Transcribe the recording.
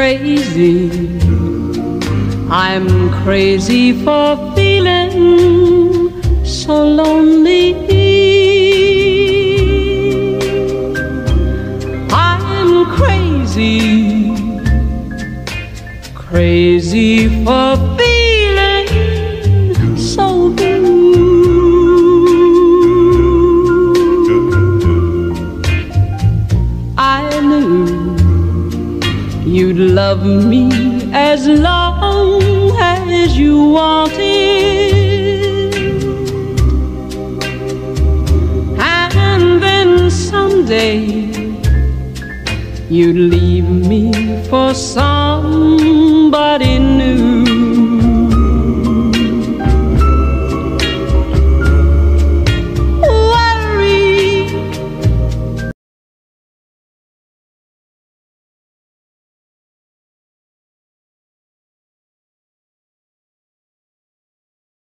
crazy. I'm crazy for feeling so lonely. I'm crazy, crazy for feeling so blue. I knew you'd love me as long as you wanted. And then someday you'd leave me for new.